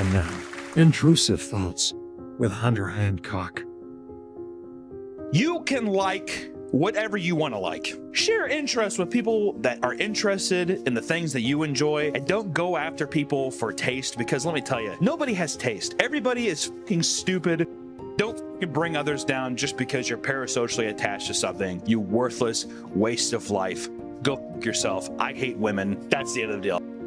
And now, intrusive thoughts with Hunter Hancock. You can like whatever you want to like. Share interests with people that are interested in the things that you enjoy and don't go after people for taste because let me tell you, nobody has taste. Everybody is fucking stupid. Don't fucking bring others down just because you're parasocially attached to something. You worthless waste of life. Go fuck yourself. I hate women. That's the end of the deal.